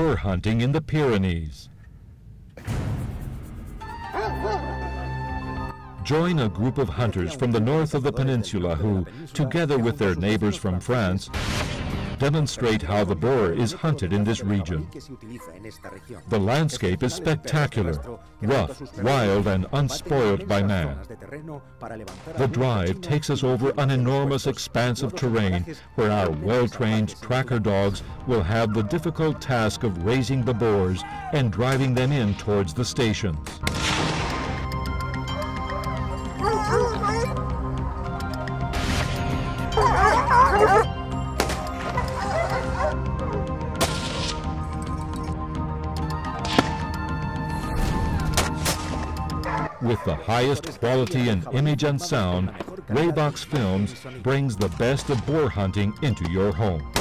boar hunting in the Pyrenees. Join a group of hunters from the north of the peninsula who, together with their neighbors from France, demonstrate how the boar is hunted in this region. The landscape is spectacular, rough, wild, and unspoiled by man. The drive takes us over an enormous expanse of terrain where our well-trained tracker dogs will have the difficult task of raising the boars and driving them in towards the stations. With the highest quality in image and sound, Reivax Films brings the best of boar hunting into your home.